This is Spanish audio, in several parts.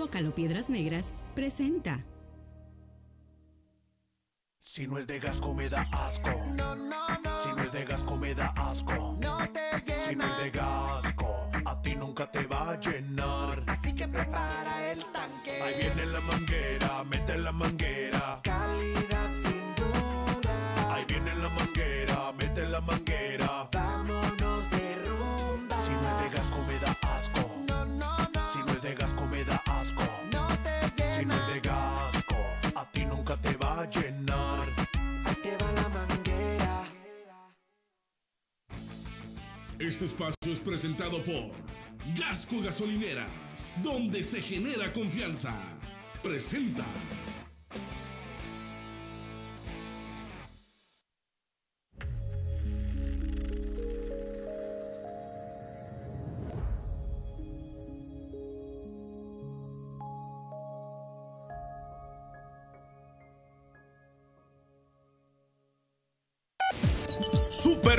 Zócalo Piedras Negras presenta. Si no es de Gasco me da asco. No, no, no. Si no es de Gasco me da asco. No te llena. Si no es de Gasco, a ti nunca te va a llenar. Así que prepara el tanque. Ahí viene la manguera, mete la manguera. Calidad sin duda. Ahí viene la manguera, Este espacio es presentado por Gasco Gasolineras, donde se genera confianza. Presenta.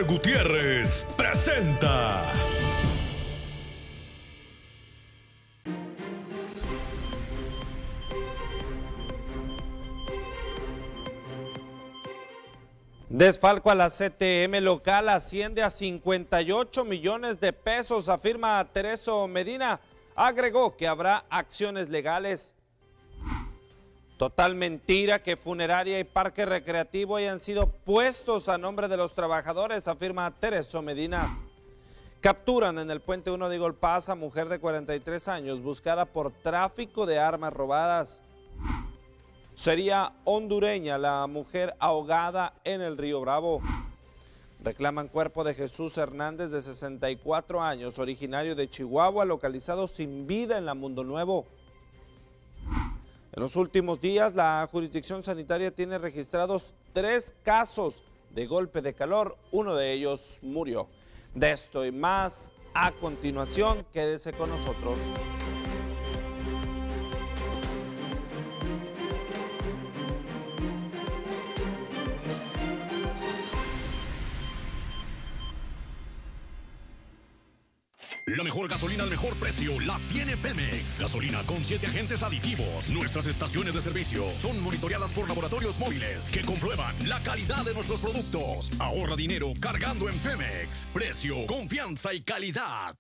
Gutiérrez presenta. Desfalco a la CTM local asciende a 58 millones de pesos, afirma Tereso Medina. Agregó que habrá acciones legales. Total mentira que funeraria y parque recreativo hayan sido puestos a nombre de los trabajadores, afirma Tereso Medina. Capturan en el puente 1 de Golpaz a mujer de 43 años buscada por tráfico de armas robadas. Sería hondureña la mujer ahogada en el río Bravo. Reclaman cuerpo de Jesús Hernández de 64 años, originario de Chihuahua, localizado sin vida en la Mundo Nuevo. En los últimos días, la jurisdicción sanitaria tiene registrados tres casos de golpe de calor. Uno de ellos murió. De esto y más a continuación, quédese con nosotros. Mejor gasolina al mejor precio la tiene Pemex. Gasolina con siete agentes aditivos. Nuestras estaciones de servicio son monitoreadas por laboratorios móviles que comprueban la calidad de nuestros productos. Ahorra dinero cargando en Pemex. Precio, confianza y calidad.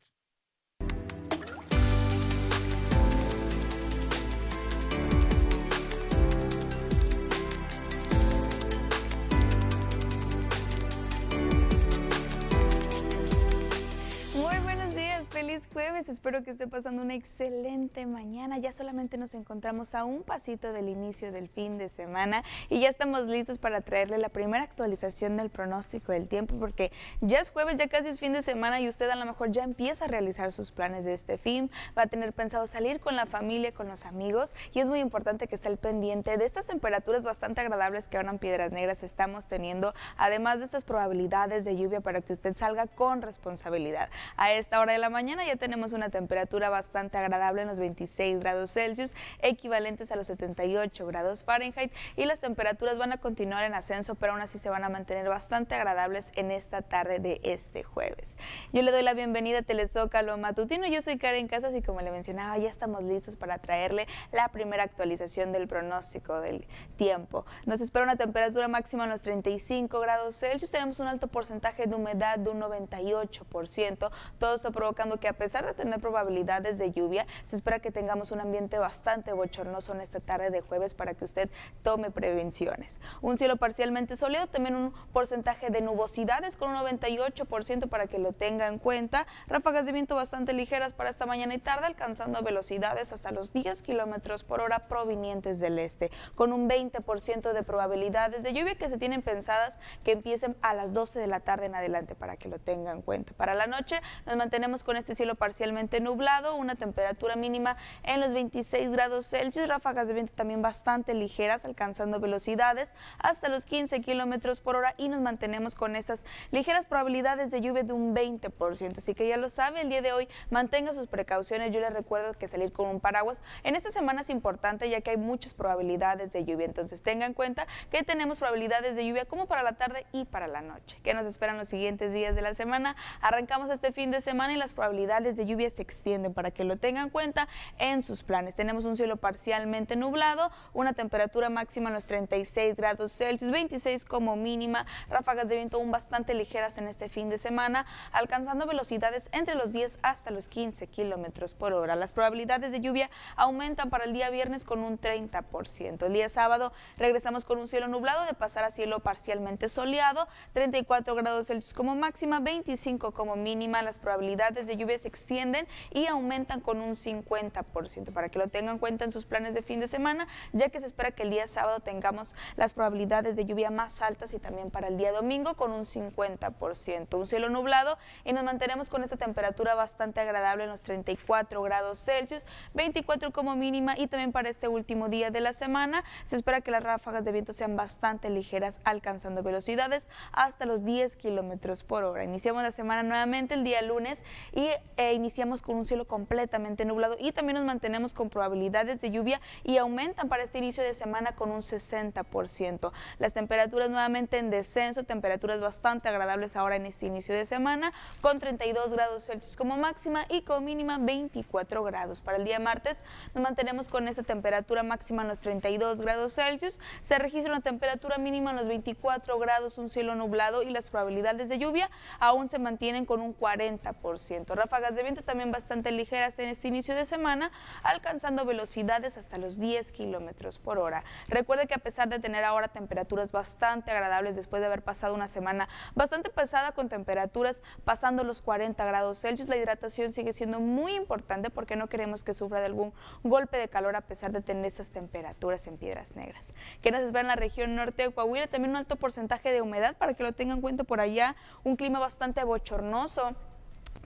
Feliz jueves. Espero que esté pasando una excelente mañana. Ya solamente nos encontramos a un pasito del inicio del fin de semana y ya estamos listos para traerle la primera actualización del pronóstico del tiempo porque ya es jueves, ya casi es fin de semana y usted a lo mejor ya empieza a realizar sus planes de este fin. Va a tener pensado salir con la familia, con los amigos y es muy importante que esté al pendiente de estas temperaturas bastante agradables que ahora en Piedras Negras estamos teniendo, además de estas probabilidades de lluvia para que usted salga con responsabilidad. A esta hora de la mañana ya tenemos una temperatura bastante agradable en los 26 grados Celsius, equivalentes a los 78 grados Fahrenheit, y las temperaturas van a continuar en ascenso, pero aún así se van a mantener bastante agradables en esta tarde de este jueves. Yo le doy la bienvenida a Telezócalo Matutino, yo soy Karen Casas y como le mencionaba, ya estamos listos para traerle la primera actualización del pronóstico del tiempo. Nos espera una temperatura máxima en los 35 grados Celsius, tenemos un alto porcentaje de humedad de un 98%, todo esto provocando que a pesar de tener probabilidades de lluvia, se espera que tengamos un ambiente bastante bochornoso en esta tarde de jueves para que usted tome prevenciones. Un cielo parcialmente soleado, también un porcentaje de nubosidades con un 98% para que lo tenga en cuenta. Ráfagas de viento bastante ligeras para esta mañana y tarde, alcanzando velocidades hasta los 10 kilómetros por hora provenientes del este, con un 20% de probabilidades de lluvia que se tienen pensadas que empiecen a las 12 de la tarde en adelante para que lo tenga en cuenta. Para la noche nos mantenemos con este cielo parcialmente nublado, una temperatura mínima en los 26 grados Celsius, ráfagas de viento también bastante ligeras, alcanzando velocidades hasta los 15 kilómetros por hora y nos mantenemos con estas ligeras probabilidades de lluvia de un 20%. Así que ya lo sabe, el día de hoy mantenga sus precauciones. Yo les recuerdo que salir con un paraguas en esta semana es importante ya que hay muchas probabilidades de lluvia. Entonces tenga en cuenta que tenemos probabilidades de lluvia como para la tarde y para la noche. ¿Qué nos esperan los siguientes días de la semana? Arrancamos este fin de semana y las probabilidades de lluvia se extienden para que lo tengan en cuenta en sus planes. Tenemos un cielo parcialmente nublado, una temperatura máxima en los 36 grados Celsius, 26 como mínima, ráfagas de viento aún bastante ligeras en este fin de semana, alcanzando velocidades entre los 10 hasta los 15 kilómetros por hora. Las probabilidades de lluvia aumentan para el día viernes con un 30%. El día sábado regresamos con un cielo nublado de pasar a cielo parcialmente soleado, 34 grados Celsius como máxima, 25 como mínima. Las probabilidades de lluvia se extienden y aumentan con un 50%, para que lo tengan en cuenta en sus planes de fin de semana, ya que se espera que el día sábado tengamos las probabilidades de lluvia más altas y también para el día domingo con un 50%. Un cielo nublado y nos mantenemos con esta temperatura bastante agradable en los 34 grados Celsius, 24 como mínima y también para este último día de la semana se espera que las ráfagas de viento sean bastante ligeras, alcanzando velocidades hasta los 10 kilómetros por hora. Iniciamos la semana nuevamente el día lunes y eh, iniciamos con un cielo completamente nublado y también nos mantenemos con probabilidades de lluvia y aumentan para este inicio de semana con un 60%. Las temperaturas nuevamente en descenso, temperaturas bastante agradables ahora en este inicio de semana, con 32 grados Celsius como máxima y como mínima 24 grados. Para el día martes nos mantenemos con esta temperatura máxima en los 32 grados Celsius, se registra una temperatura mínima en los 24 grados, un cielo nublado y las probabilidades de lluvia aún se mantienen con un 40%. Ráfagas de viento también bastante ligeras en este inicio de semana, alcanzando velocidades hasta los 10 kilómetros por hora. Recuerde que a pesar de tener ahora temperaturas bastante agradables después de haber pasado una semana bastante pesada con temperaturas pasando los 40 grados Celsius, la hidratación sigue siendo muy importante porque no queremos que sufra de algún golpe de calor a pesar de tener estas temperaturas en Piedras Negras. Que nos espera en la región norte de Coahuila, también un alto porcentaje de humedad para que lo tengan en cuenta por allá, un clima bastante bochornoso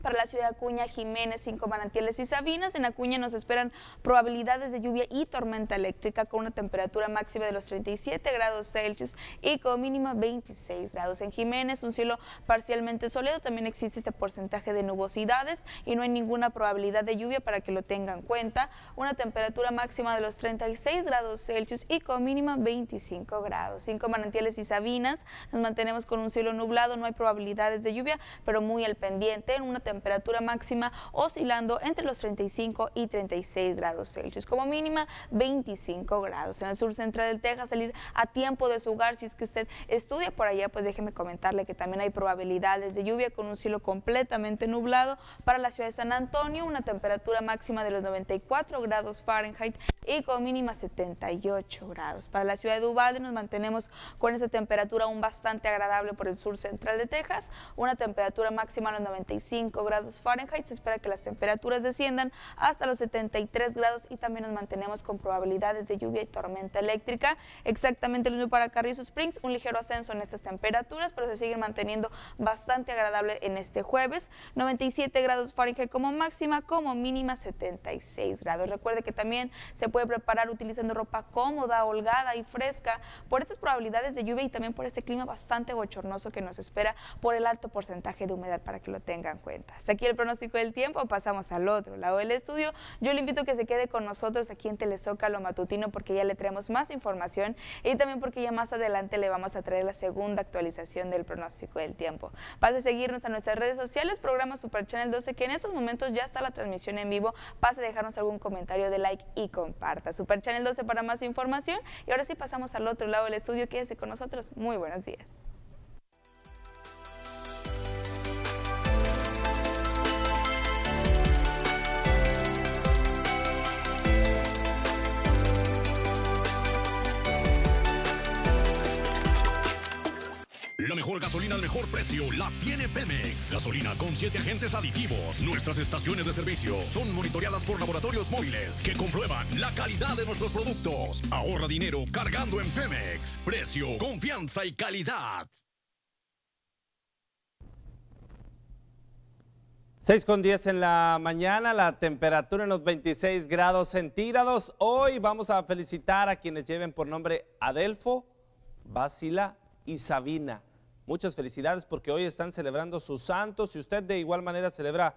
para la ciudad de Acuña, Jiménez, Cinco Manantiales y Sabinas. En Acuña nos esperan probabilidades de lluvia y tormenta eléctrica con una temperatura máxima de los 37 grados Celsius y con mínima 26 grados. En Jiménez, un cielo parcialmente soleado, también existe este porcentaje de nubosidades y no hay ninguna probabilidad de lluvia para que lo tengan en cuenta. Una temperatura máxima de los 36 grados Celsius y con mínima 25 grados. Cinco Manantiales y Sabinas, nos mantenemos con un cielo nublado, no hay probabilidades de lluvia, pero muy al pendiente, en una máxima oscilando entre los 35 y 36 grados Celsius. Como mínima 25 grados. En el sur central del Texas, salir a tiempo de su hogar. Si es que usted estudia por allá, pues déjeme comentarle que también hay probabilidades de lluvia con un cielo completamente nublado para la ciudad de San Antonio, una temperatura máxima de los 94 grados Fahrenheit y con mínima 78 grados. Para la ciudad de Uvalde nos mantenemos con esta temperatura aún bastante agradable por el sur central de Texas, una temperatura máxima de los 95 grados Fahrenheit. Se espera que las temperaturas desciendan hasta los 73 grados y también nos mantenemos con probabilidades de lluvia y tormenta eléctrica. Exactamente lo mismo para Carrizo Springs, un ligero ascenso en estas temperaturas, pero se siguen manteniendo bastante agradable en este jueves. 97 grados Fahrenheit como máxima, como mínima 76 grados. Recuerde que también se puede preparar utilizando ropa cómoda, holgada y fresca por estas probabilidades de lluvia y también por este clima bastante bochornoso que nos espera por el alto porcentaje de humedad para que lo tengan en cuenta. Hasta aquí el pronóstico del tiempo, pasamos al otro lado del estudio. Yo le invito a que se quede con nosotros aquí en Telezócalo Matutino porque ya le traemos más información y también porque ya más adelante le vamos a traer la segunda actualización del pronóstico del tiempo. Pase a seguirnos a nuestras redes sociales, programa Super Channel 12, que en estos momentos ya está la transmisión en vivo. Pase a dejarnos algún comentario de like y comparta. Super Channel 12 para más información. Y ahora sí pasamos al otro lado del estudio. Quédese con nosotros. Muy buenos días. Gasolina al mejor precio la tiene Pemex. Gasolina con siete agentes aditivos. Nuestras estaciones de servicio son monitoreadas por laboratorios móviles que comprueban la calidad de nuestros productos. Ahorra dinero cargando en Pemex. Precio, confianza y calidad. 6 con 10 en la mañana, la temperatura en los 26 grados centígrados. Hoy vamos a felicitar a quienes lleven por nombre Adelfo, Basila y Sabina. Muchas felicidades porque hoy están celebrando sus santos. Si usted de igual manera celebra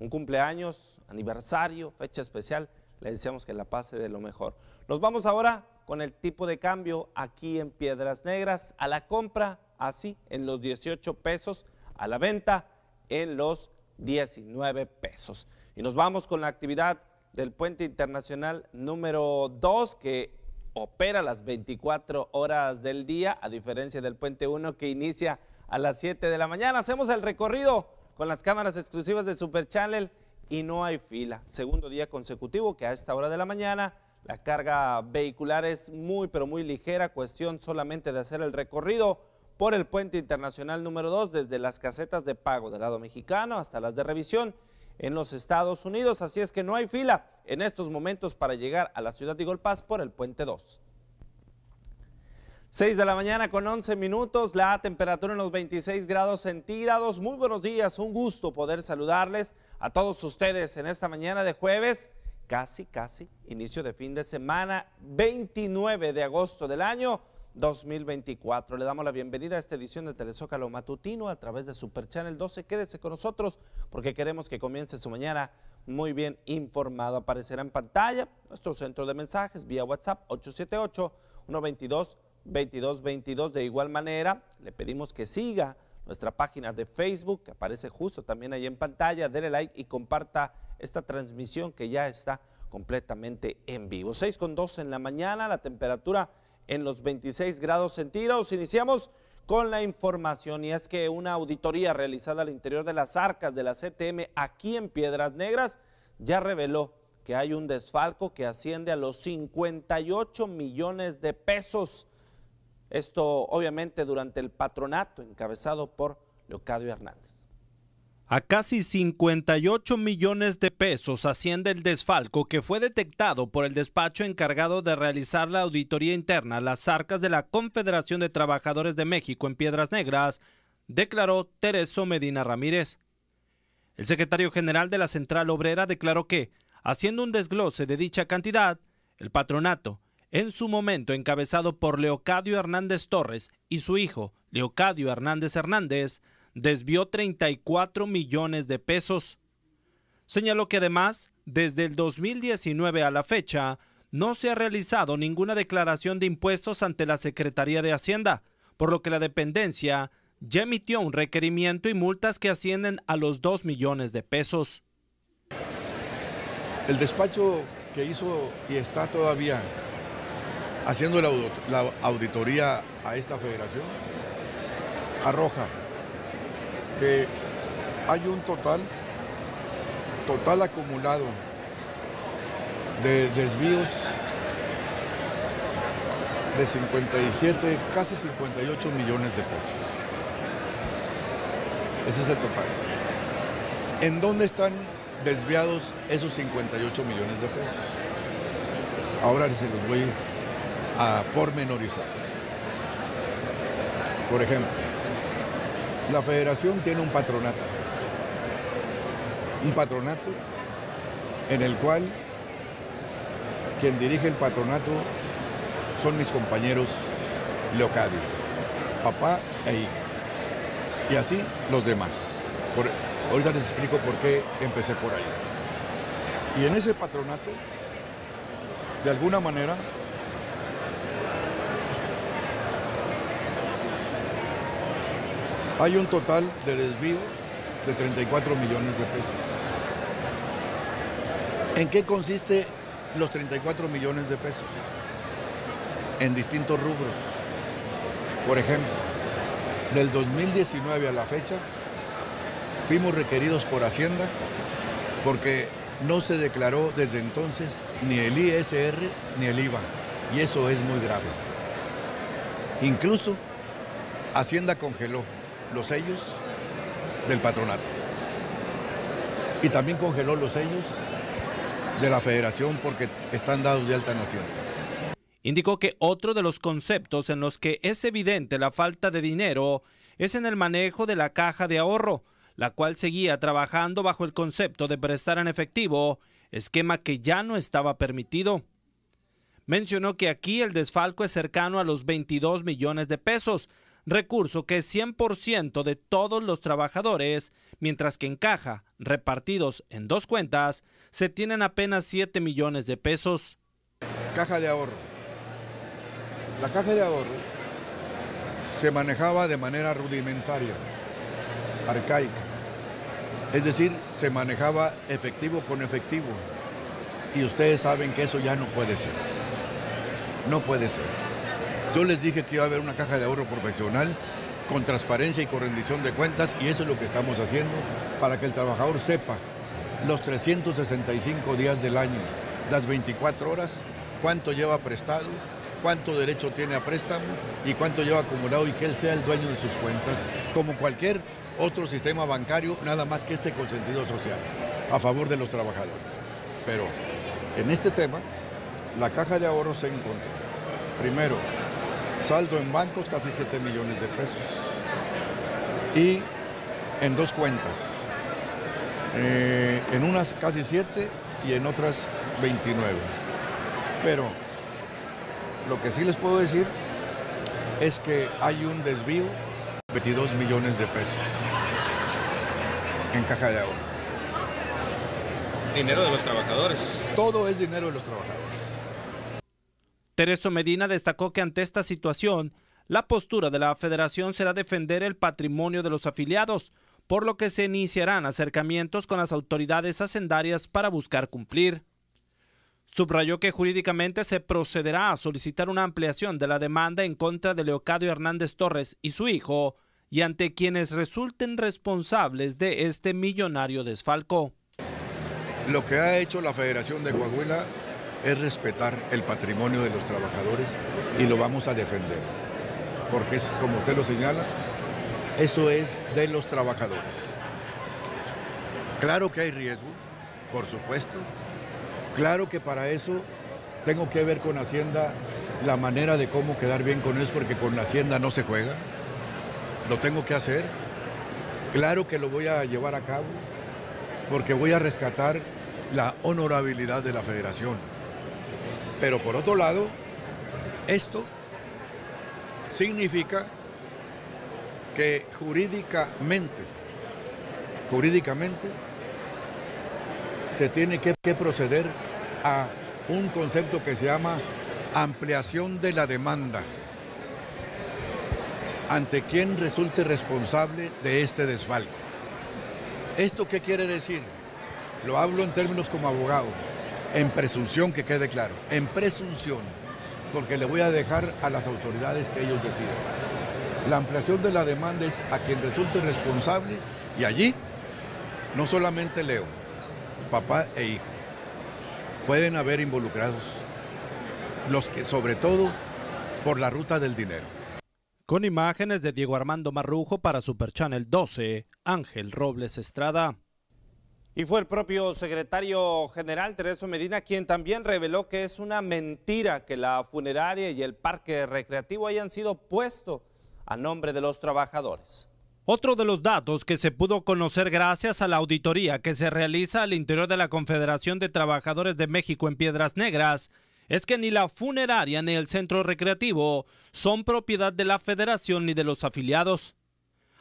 un cumpleaños, aniversario, fecha especial, le deseamos que la pase de lo mejor. Nos vamos ahora con el tipo de cambio aquí en Piedras Negras. A la compra, así, en los 18 pesos. A la venta, en los 19 pesos. Y nos vamos con la actividad del puente internacional número 2 que opera las 24 horas del día, a diferencia del puente 1 que inicia a las 7 de la mañana. Hacemos el recorrido con las cámaras exclusivas de Super Channel y no hay fila. Segundo día consecutivo que a esta hora de la mañana la carga vehicular es muy pero muy ligera, cuestión solamente de hacer el recorrido por el puente internacional número 2 desde las casetas de pago del lado mexicano hasta las de revisión en los Estados Unidos, así es que no hay fila en estos momentos para llegar a la ciudad de Golpaz por el puente 2. 6 de la mañana con 11 minutos, la temperatura en los 26 grados centígrados. Muy buenos días, un gusto poder saludarles a todos ustedes en esta mañana de jueves, casi, casi, inicio de fin de semana, 29 de agosto del año 2024. Le damos la bienvenida a esta edición de Telezócalo Matutino a través de Super Channel 12. Quédese con nosotros porque queremos que comience su mañana muy bien informado. Aparecerá en pantalla nuestro centro de mensajes vía WhatsApp 878 122 2222. De igual manera, le pedimos que siga nuestra página de Facebook, que aparece justo también ahí en pantalla, dele like y comparta esta transmisión que ya está completamente en vivo. 6 con 2 en la mañana, la temperatura en los 26 grados centígrados. Iniciamos con la información y es que una auditoría realizada al interior de las arcas de la CTM aquí en Piedras Negras ya reveló que hay un desfalco que asciende a los 58 millones de pesos. Esto obviamente durante el patronato encabezado por Leocadio Hernández. A casi 58 millones de pesos asciende el desfalco que fue detectado por el despacho encargado de realizar la auditoría interna a las arcas de la Confederación de Trabajadores de México en Piedras Negras, declaró Tereso Medina Ramírez. El secretario general de la Central Obrera declaró que, haciendo un desglose de dicha cantidad, el patronato, en su momento encabezado por Leocadio Hernández Torres y su hijo, Leocadio Hernández Hernández, desvió 34 millones de pesos. Señaló que además, desde el 2019 a la fecha, no se ha realizado ninguna declaración de impuestos ante la Secretaría de Hacienda, por lo que la dependencia ya emitió un requerimiento y multas que ascienden a los 2 millones de pesos. El despacho que hizo y está todavía haciendo la, auditoría a esta federación arroja que hay un total, total acumulado de desvíos de 57, casi 58 millones de pesos. Ese es el total. ¿En dónde están desviados esos 58 millones de pesos? Ahora se los voy a pormenorizar. Por ejemplo, la federación tiene un patronato. Un patronato en el cual quien dirige el patronato son mis compañeros Leocadio, papá e hijo. Y así los demás. ahorita les explico por qué empecé por ahí. Y en ese patronato, de alguna manera, Hay un total de desvío de 34 millones de pesos. ¿En qué consiste los 34 millones de pesos? En distintos rubros. Por ejemplo, del 2019 a la fecha, fuimos requeridos por Hacienda porque no se declaró desde entonces ni el ISR ni el IVA. Y eso es muy grave. Incluso Hacienda congeló los sellos del patronato. Y también congeló los sellos de la federación porque están dados de alta nación. Indicó que otro de los conceptos en los que es evidente la falta de dinero es en el manejo de la caja de ahorro, la cual seguía trabajando bajo el concepto de prestar en efectivo, esquema que ya no estaba permitido. Mencionó que aquí el desfalco es cercano a los 22 millones de pesos, recurso que es 100% de todos los trabajadores, mientras que en caja, repartidos en dos cuentas, se tienen apenas 7 millones de pesos. Caja de ahorro. La caja de ahorro se manejaba de manera rudimentaria, arcaica. Es decir, se manejaba efectivo con efectivo. Y ustedes saben que eso ya no puede ser. No puede ser. Yo les dije que iba a haber una caja de ahorro profesional con transparencia y con rendición de cuentas y eso es lo que estamos haciendo para que el trabajador sepa los 365 días del año, las 24 horas, cuánto lleva prestado, cuánto derecho tiene a préstamo y cuánto lleva acumulado y que él sea el dueño de sus cuentas, como cualquier otro sistema bancario, nada más que este con sentido social, a favor de los trabajadores. Pero en este tema, la caja de ahorros se encontró. Primero, saldo en bancos casi 7 millones de pesos y en dos cuentas, eh, en unas casi 7 y en otras 29. Pero lo que sí les puedo decir es que hay un desvío de 22 millones de pesos en caja de ahorro. Dinero de los trabajadores. Todo es dinero de los trabajadores. Tereso Medina destacó que ante esta situación, la postura de la federación será defender el patrimonio de los afiliados, por lo que se iniciarán acercamientos con las autoridades hacendarias para buscar cumplir. Subrayó que jurídicamente se procederá a solicitar una ampliación de la demanda en contra de Leocadio Hernández Torres y su hijo, y ante quienes resulten responsables de este millonario desfalco. Lo que ha hecho la Federación de Coahuila es respetar el patrimonio de los trabajadores y lo vamos a defender. Porque es, como usted lo señala, eso es de los trabajadores. Claro que hay riesgo, por supuesto. Claro que para eso tengo que ver con Hacienda la manera de cómo quedar bien con ellos, porque con Hacienda no se juega. Lo tengo que hacer. Claro que lo voy a llevar a cabo, porque voy a rescatar la honorabilidad de la federación. Pero por otro lado, esto significa que jurídicamente, jurídicamente, se tiene que, proceder a un concepto que se llama ampliación de la demanda ante quien resulte responsable de este desfalco. ¿Esto qué quiere decir? Lo hablo en términos como abogado, en presunción que quede claro, en presunción, porque le voy a dejar a las autoridades que ellos decidan. La ampliación de la demanda es a quien resulte responsable y allí no solamente Leo, papá e hijo, pueden haber involucrados los que sobre todo por la ruta del dinero. Con imágenes de Diego Armando Marrujo para Super Channel 12, Ángel Robles Estrada. Y fue el propio secretario general Tereso Medina quien también reveló que es una mentira que la funeraria y el parque recreativo hayan sido puestos a nombre de los trabajadores. Otro de los datos que se pudo conocer gracias a la auditoría que se realiza al interior de la Confederación de Trabajadores de México en Piedras Negras es que ni la funeraria ni el centro recreativo son propiedad de la federación ni de los afiliados.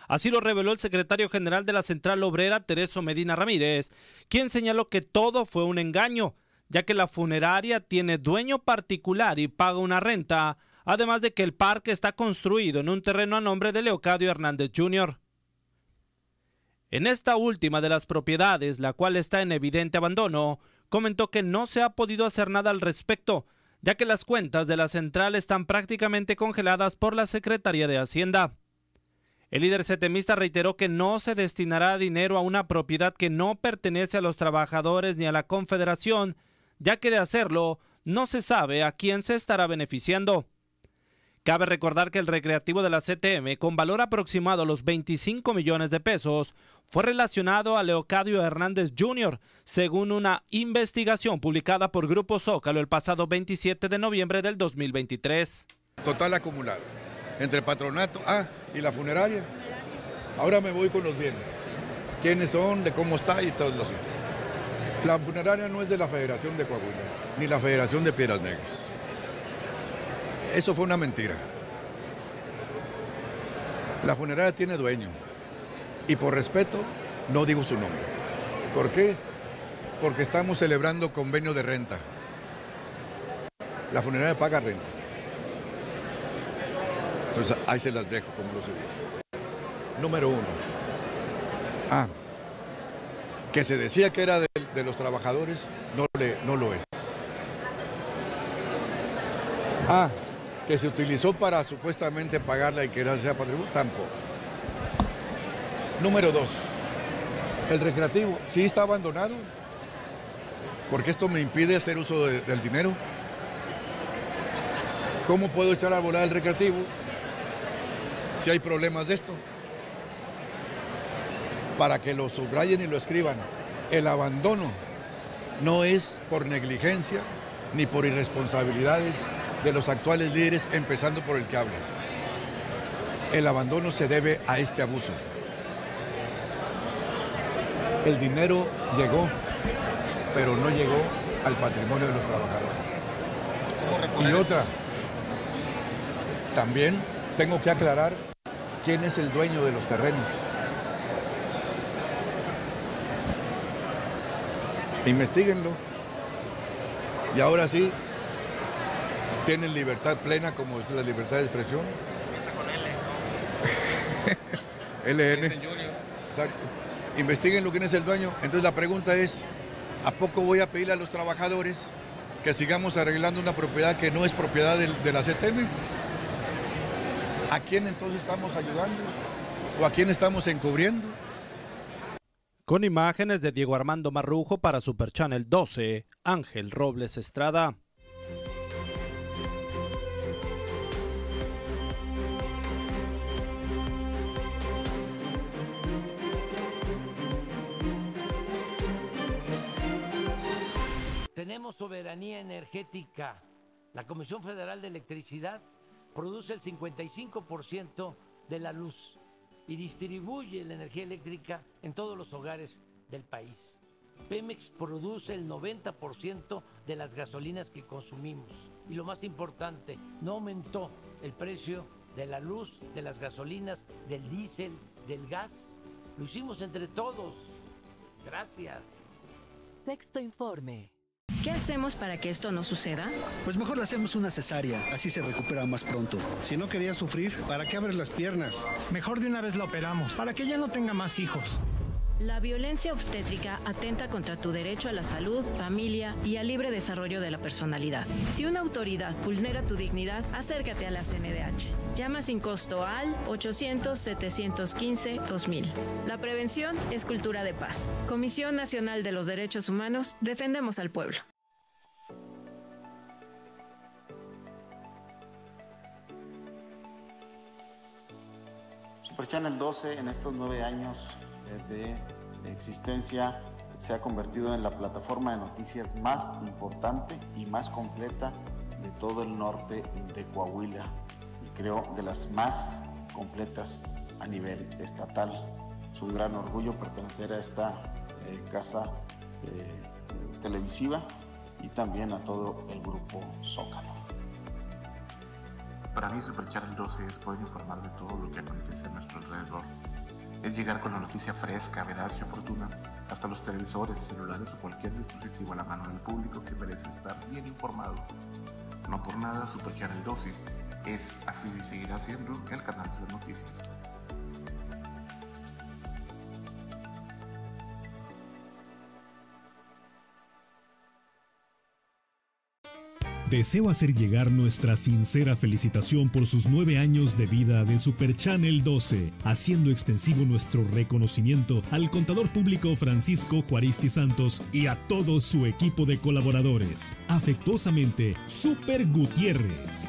Así lo reveló el secretario general de la Central Obrera, Tereso Medina Ramírez, quien señaló que todo fue un engaño, ya que la funeraria tiene dueño particular y paga una renta, además de que el parque está construido en un terreno a nombre de Leocadio Hernández Jr. En esta última de las propiedades, la cual está en evidente abandono, comentó que no se ha podido hacer nada al respecto, ya que las cuentas de la central están prácticamente congeladas por la Secretaría de Hacienda. El líder setemista reiteró que no se destinará dinero a una propiedad que no pertenece a los trabajadores ni a la Confederación, ya que de hacerlo no se sabe a quién se estará beneficiando. Cabe recordar que el recreativo de la CTM, con valor aproximado a los 25 millones de pesos, fue relacionado a Leocadio Hernández Jr., según una investigación publicada por Grupo Zócalo el pasado 27 de noviembre del 2023. Total acumulado entre patronato ah, y la funeraria. Ahora me voy con los bienes. ¿Quiénes son? ¿De cómo está? Y todos los otros. La funeraria no es de la Federación de Coahuila, ni la Federación de Piedras Negras. Eso fue una mentira. La funeraria tiene dueño. Y por respeto, no digo su nombre. ¿Por qué? Porque estamos celebrando convenio de renta. La funeraria paga renta. Entonces ahí se las dejo, como lo se dice. Número uno. Ah, que se decía que era de, de los trabajadores, no, le, no lo es. Ah, que se utilizó para supuestamente pagarla y que no sea patrimonio, tampoco. Número dos, el recreativo, sí está abandonado, porque esto me impide hacer uso de- del dinero. ¿Cómo puedo echar a volar el recreativo si hay problemas de esto? Para que lo subrayen y lo escriban, el abandono no es por negligencia ni por irresponsabilidades de los actuales líderes, empezando por el que habla. El abandono se debe a este abuso. El dinero llegó, pero no llegó al patrimonio de los trabajadores. Y otra, también tengo que aclarar quién es el dueño de los terrenos. Investíguenlo. Y ahora sí, tienen libertad plena como es la libertad de expresión. LN. Exacto. Investiguen quién es el dueño. Entonces la pregunta es, ¿a poco voy a pedirle a los trabajadores que sigamos arreglando una propiedad que no es propiedad del- de la CTM? ¿A quién entonces estamos ayudando? ¿O a quién estamos encubriendo? Con imágenes de Diego Armando Marrujo para Super Channel 12, Ángel Robles Estrada. Tenemos soberanía energética. La Comisión Federal de Electricidad produce el 55% de la luz y distribuye la energía eléctrica en todos los hogares del país. Pemex produce el 90% de las gasolinas que consumimos. Y lo más importante, no aumentó el precio de la luz, de las gasolinas, del diésel, del gas. Lo hicimos entre todos. Gracias. Sexto informe. ¿Qué hacemos para que esto no suceda? Pues mejor le hacemos una cesárea, así se recupera más pronto. Si no quería sufrir, ¿para qué abres las piernas? Mejor de una vez la operamos, para que ya no tenga más hijos. La violencia obstétrica atenta contra tu derecho a la salud, familia y al libre desarrollo de la personalidad. Si una autoridad vulnera tu dignidad, acércate a la CNDH. Llama sin costo al 800-715-2000. La prevención es cultura de paz. Comisión Nacional de los Derechos Humanos, defendemos al pueblo. Super Channel 12 en estos nueve años de existencia se ha convertido en la plataforma de noticias más importante y más completa de todo el norte de Coahuila y creo de las más completas a nivel estatal. Es un gran orgullo pertenecer a esta eh, casa eh, televisiva y también a todo el grupo Zócalo. Para mí Super Channel 12 es poder informar de todo lo que acontece a nuestro alrededor. Es llegar con la noticia fresca, veraz y oportuna hasta los televisores, celulares o cualquier dispositivo a la mano del público que merece estar bien informado. No por nada Super Channel 12 es, así y seguirá siendo, el canal de las noticias. Deseo hacer llegar nuestra sincera felicitación por sus nueve años de vida de Super Channel 12, haciendo extensivo nuestro reconocimiento al contador público Francisco Juaristi Santos y a todo su equipo de colaboradores. Afectuosamente, Super Gutiérrez.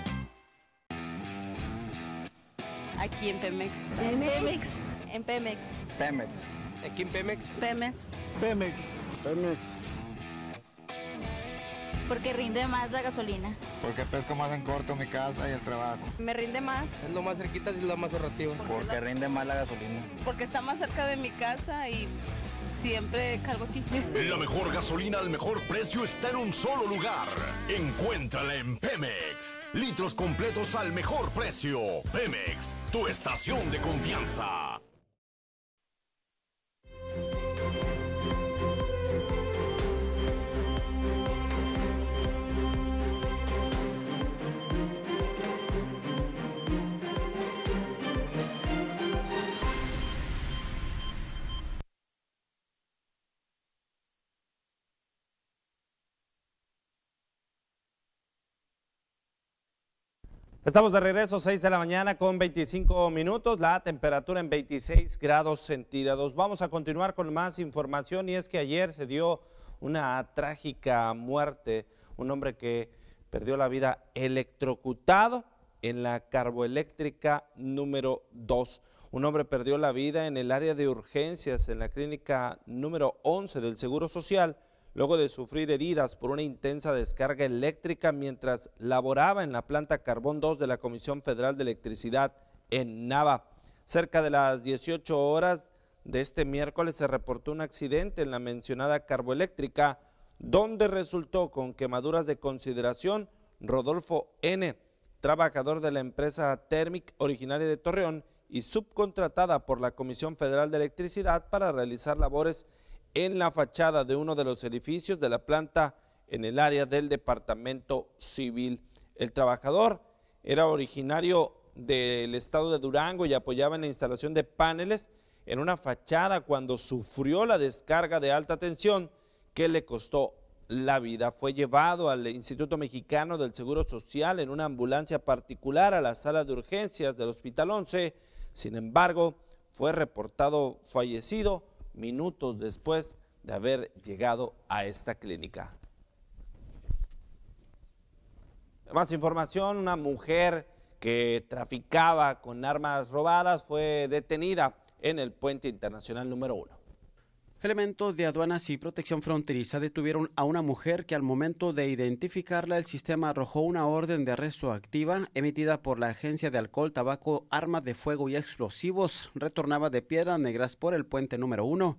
Aquí en Pemex. En Pemex. En Pemex. Pemex. Aquí en Pemex. Pemex. Pemex. Pemex. Porque rinde más la gasolina. Porque pesco más en corto mi casa y el trabajo. Me rinde más. Es lo más cerquita y lo más ahorrativo. Porque rinde más la gasolina. Porque está más cerca de mi casa y siempre cargo aquí. La mejor gasolina al mejor precio está en un solo lugar. Encuéntrala en Pemex. Litros completos al mejor precio. Pemex, tu estación de confianza. Estamos de regreso, 6 de la mañana con 25 minutos, la temperatura en 26 grados centígrados. Vamos a continuar con más información y es que ayer se dio una trágica muerte, un hombre que perdió la vida electrocutado en la carboeléctrica número 2. Un hombre perdió la vida en el área de urgencias en la clínica número 11 del Seguro Social luego de sufrir heridas por una intensa descarga eléctrica mientras laboraba en la planta Carbón 2 de la Comisión Federal de Electricidad en Nava. Cerca de las 18 horas de este miércoles se reportó un accidente en la mencionada carboeléctrica donde resultó con quemaduras de consideración Rodolfo N., trabajador de la empresa Thermic originaria de Torreón y subcontratada por la Comisión Federal de Electricidad para realizar labores en la fachada de uno de los edificios de la planta en el área del departamento civil. El trabajador era originario del estado de Durango y apoyaba en la instalación de paneles en una fachada cuando sufrió la descarga de alta tensión que le costó la vida. Fue llevado al Instituto Mexicano del Seguro Social en una ambulancia particular a la sala de urgencias del Hospital 11. Sin embargo, fue reportado fallecido minutos después de haber llegado a esta clínica. Más información, una mujer que traficaba con armas robadas fue detenida en el puente internacional número uno. Elementos de aduanas y protección fronteriza detuvieron a una mujer que al momento de identificarla el sistema arrojó una orden de arresto activa emitida por la Agencia de Alcohol, Tabaco, Armas de Fuego y Explosivos. Retornaba de Piedras Negras por el puente número uno.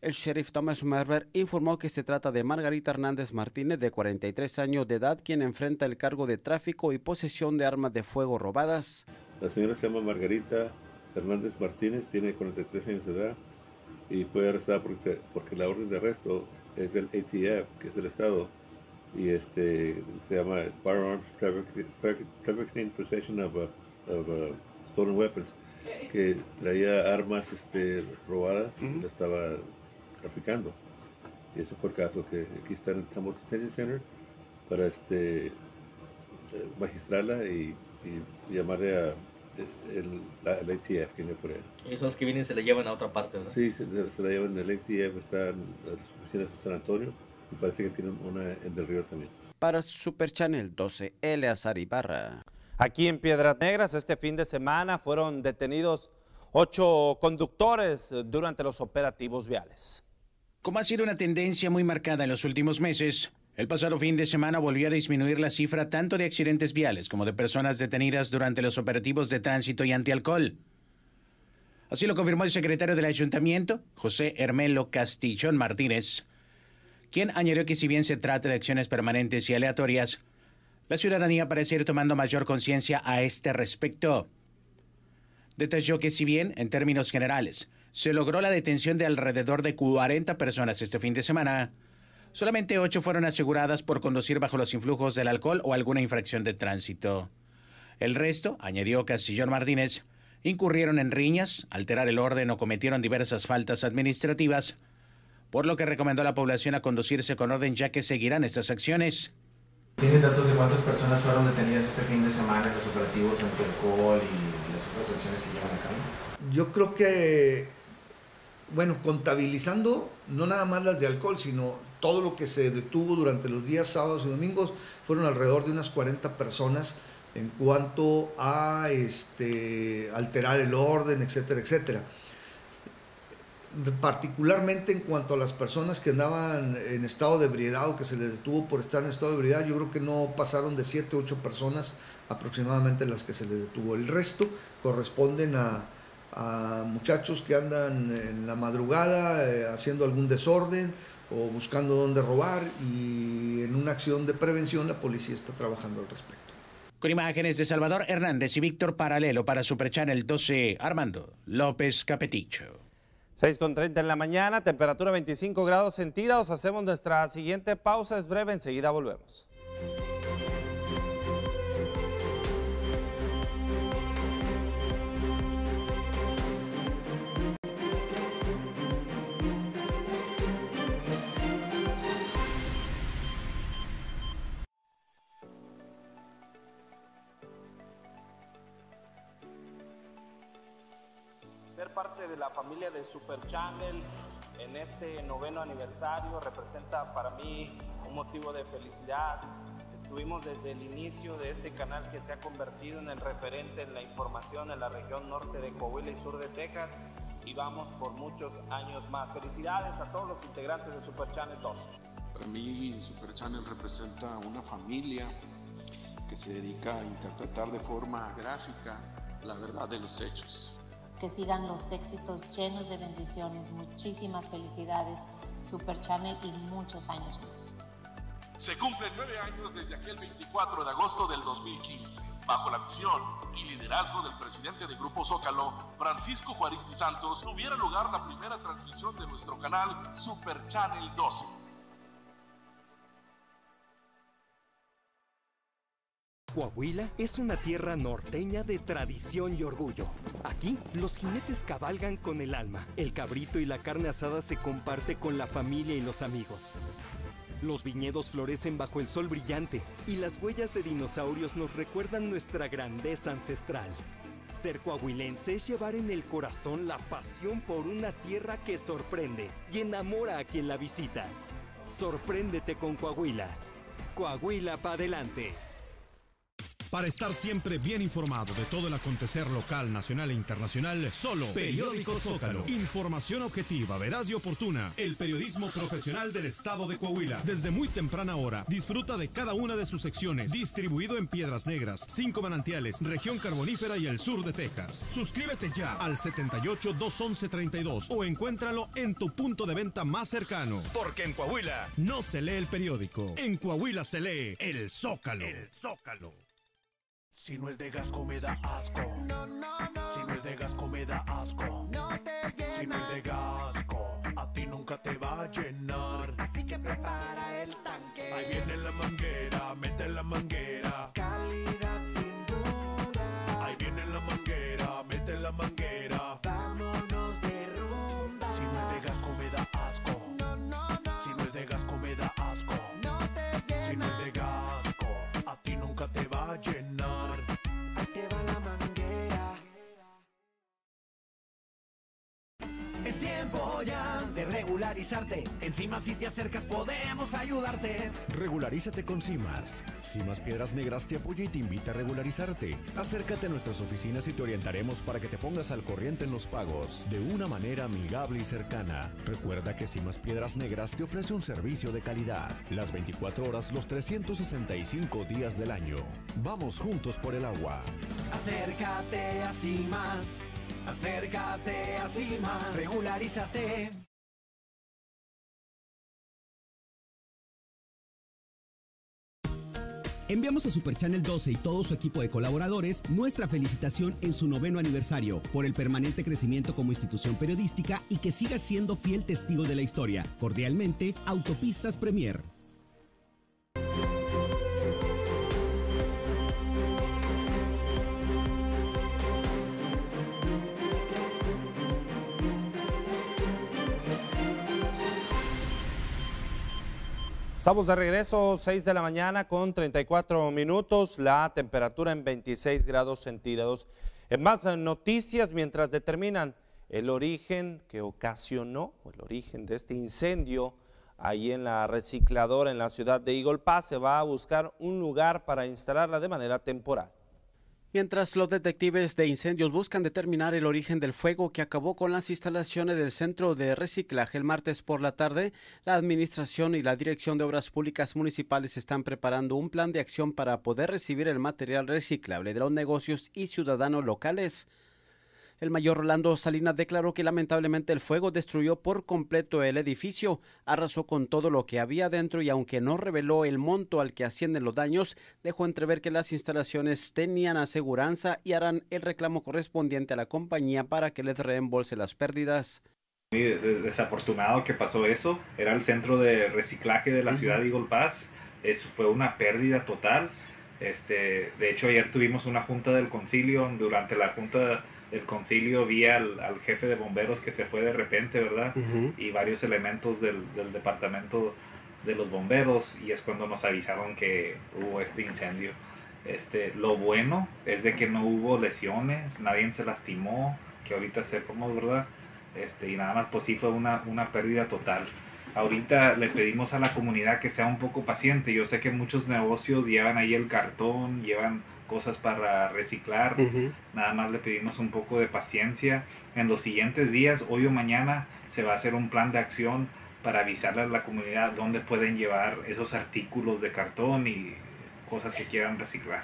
El sheriff Thomas Merver informó que se trata de Margarita Hernández Martínez, de 43 años de edad, quien enfrenta el cargo de tráfico y posesión de armas de fuego robadas. La señora se llama Margarita Hernández Martínez, tiene 43 años de edad y fue arrestada porque, porque la orden de arresto es del ATF, que es del Estado, y este se llama Firearms Trafficking Possession of, of Stolen Weapons, que traía armas este, robadas y la estaba traficando. Y eso por caso que aquí está en el Tambo Detention Center para este, magistrarla y, y llamarle a el, la, el ATF que viene por él. Y esos que vienen se le llevan a otra parte, ¿verdad? Sí, se, se la llevan del ATF, están las oficinas de San Antonio y parece que tienen una en Del Río también. Para Super Channel 12, Eleazar Ibarra. Aquí en Piedras Negras este fin de semana fueron detenidos ocho conductores durante los operativos viales. Como ha sido una tendencia muy marcada en los últimos meses, el pasado fin de semana volvió a disminuir la cifra tanto de accidentes viales como de personas detenidas durante los operativos de tránsito y antialcohol. Así lo confirmó el secretario del ayuntamiento, José Hermelo Castillón Martínez, quien añadió que si bien se trata de acciones permanentes y aleatorias, la ciudadanía parece ir tomando mayor conciencia a este respecto. Detalló que si bien, en términos generales, se logró la detención de alrededor de 40 personas este fin de semana, solamente 8 fueron aseguradas por conducir bajo los influjos del alcohol o alguna infracción de tránsito. El resto, añadió Castillón Martínez, incurrieron en riñas, alterar el orden o cometieron diversas faltas administrativas, por lo que recomendó a la población a conducirse con orden ya que seguirán estas acciones. ¿Tienen datos de cuántas personas fueron detenidas este fin de semana en los operativos anti-alcohol y las otras acciones que llevan a cabo? Yo creo que, bueno, contabilizando no nada más las de alcohol, sino todo lo que se detuvo durante los días sábados y domingos, fueron alrededor de unas 40 personas en cuanto a este, alterar el orden, etcétera, etcétera. Particularmente en cuanto a las personas que andaban en estado de ebriedad o que se les detuvo por estar en estado de ebriedad, yo creo que no pasaron de 7 o 8 personas aproximadamente las que se les detuvo. El resto corresponden a, muchachos que andan en la madrugada eh, haciendo algún desorden o buscando dónde robar y en una acción de prevención la policía está trabajando al respecto. Con imágenes de Salvador Hernández y Víctor Paralelo para Super Channel 12, Armando López Capeticho. 6 con 30 en la mañana, temperatura 25 grados centígrados. Hacemos nuestra siguiente pausa, es breve, enseguida volvemos. Familia de Super Channel en este noveno aniversario representa para mí un motivo de felicidad. Estuvimos desde el inicio de este canal que se ha convertido en el referente en la información en la región norte de Coahuila y sur de Texas y vamos por muchos años más. Felicidades a todos los integrantes de Super Channel 2. Para mí Super Channel representa una familia que se dedica a interpretar de forma gráfica la verdad de los hechos. Que sigan los éxitos llenos de bendiciones, muchísimas felicidades, Super Channel y muchos años más. Se cumplen nueve años desde aquel 24 de agosto del 2015, bajo la visión y liderazgo del presidente de Grupo Zócalo, Francisco Juaristi Santos, tuviera lugar la primera transmisión de nuestro canal Super Channel 12 Coahuila es una tierra norteña de tradición y orgullo. Aquí, los jinetes cabalgan con el alma. El cabrito y la carne asada se comparte con la familia y los amigos. Los viñedos florecen bajo el sol brillante y las huellas de dinosaurios nos recuerdan nuestra grandeza ancestral. Ser coahuilense es llevar en el corazón la pasión por una tierra que sorprende y enamora a quien la visita. Sorpréndete con Coahuila. Coahuila para adelante. Para estar siempre bien informado de todo el acontecer local, nacional e internacional, solo Periódico Zócalo. Información objetiva, veraz y oportuna. El periodismo profesional del estado de Coahuila. Desde muy temprana hora, disfruta de cada una de sus secciones. Distribuido en Piedras Negras, Cinco Manantiales, Región Carbonífera y el sur de Texas. Suscríbete ya al 78 211 32 o encuéntralo en tu punto de venta más cercano. Porque en Coahuila no se lee el periódico. En Coahuila se lee el Zócalo. El Zócalo. Si no es de Gasco me da asco. Si no es de Gasco me da asco. Si no es de Gasco, a ti nunca te va a llenar. Así que prepara el tanque. Ahí viene la manguera, mete la manguera. De regularizarte. Encima si te acercas podemos ayudarte. Regularízate con CIMAS. CIMAS Piedras Negras te apoya y te invita a regularizarte. Acércate a nuestras oficinas y te orientaremos para que te pongas al corriente en los pagos de una manera amigable y cercana. Recuerda que CIMAS Piedras Negras te ofrece un servicio de calidad. Las 24 horas, los 365 días del año. Vamos juntos por el agua. Acércate a CIMAS. Acércate a CIMAS. Regularízate. Enviamos a Super Channel 12 y todo su equipo de colaboradores nuestra felicitación en su noveno aniversario por el permanente crecimiento como institución periodística y que siga siendo fiel testigo de la historia. Cordialmente, Autopistas Premier. Estamos de regreso, 6 de la mañana con 34 minutos, la temperatura en 26 grados centígrados. En más noticias, mientras determinan el origen que ocasionó, el origen de este incendio ahí en la recicladora en la ciudad de Pass, se va a buscar un lugar para instalarla de manera temporal. Mientras los detectives de incendios buscan determinar el origen del fuego que acabó con las instalaciones del centro de reciclaje el martes por la tarde, la Administración y la Dirección de Obras Públicas Municipales están preparando un plan de acción para poder recibir el material reciclable de los negocios y ciudadanos locales. El mayor Rolando Salinas declaró que lamentablemente el fuego destruyó por completo el edificio, arrasó con todo lo que había dentro y aunque no reveló el monto al que ascienden los daños, dejó entrever que las instalaciones tenían aseguranza y harán el reclamo correspondiente a la compañía para que les reembolse las pérdidas. Muy desafortunado que pasó eso. Era el centro de reciclaje de la ciudad de Eagle Pass. Eso fue una pérdida total. Este, de hecho, ayer tuvimos una junta del concilio. Durante la junta del concilio vi al, al jefe de bomberos que se fue de repente, ¿verdad? Y varios elementos del, del, departamento de los bomberos. Y es cuando nos avisaron que hubo este incendio. Este, lo bueno es de que no hubo lesiones, nadie se lastimó, que ahorita sepamos, ¿verdad? Este, y nada más, pues sí fue una, una pérdida total. Ahorita le pedimos a la comunidad que sea un poco paciente. Yo sé que muchos negocios llevan ahí el cartón, llevan cosas para reciclar. Nada más le pedimos un poco de paciencia. En los siguientes días, hoy o mañana, se va a hacer un plan de acción para avisarle a la comunidad dónde pueden llevar esos artículos de cartón y cosas que quieran reciclar.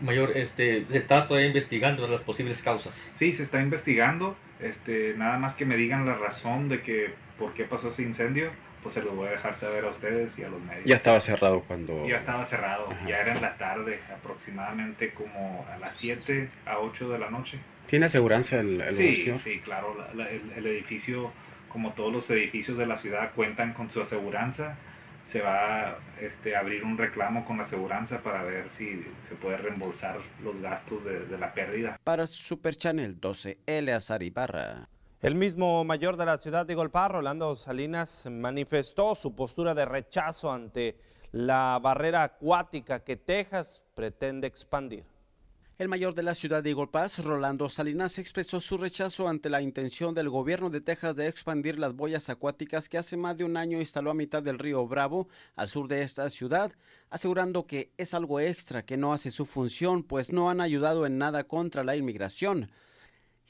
Mayor, este, se está todavía investigando las posibles causas. Sí, se está investigando. Este, nada más que me digan la razón de que por qué pasó ese incendio, pues se lo voy a dejar saber a ustedes y a los medios. Ya estaba cerrado cuando... Ya estaba cerrado, ya era en la tarde, aproximadamente como a las 7 a 8 de la noche. ¿Tiene aseguranza el, el Sí, negocio? sí, claro, la- la- el, el edificio, como todos los edificios de la ciudad, cuentan con su aseguranza. Se va este, a abrir un reclamo con la aseguranza para ver si se puede reembolsar los gastos de, de la pérdida. Para Super Channel 12, Eleazar Ibarra. El mismo mayor de la ciudad de Golpá, Rolando Salinas, manifestó su postura de rechazo ante la barrera acuática que Texas pretende expandir. El mayor de la ciudad de Eagle Rolando Salinas, expresó su rechazo ante la intención del gobierno de Texas de expandir las boyas acuáticas que hace más de un año instaló a mitad del río Bravo, al sur de esta ciudad, asegurando que es algo extra que no hace su función, pues no han ayudado en nada contra la inmigración.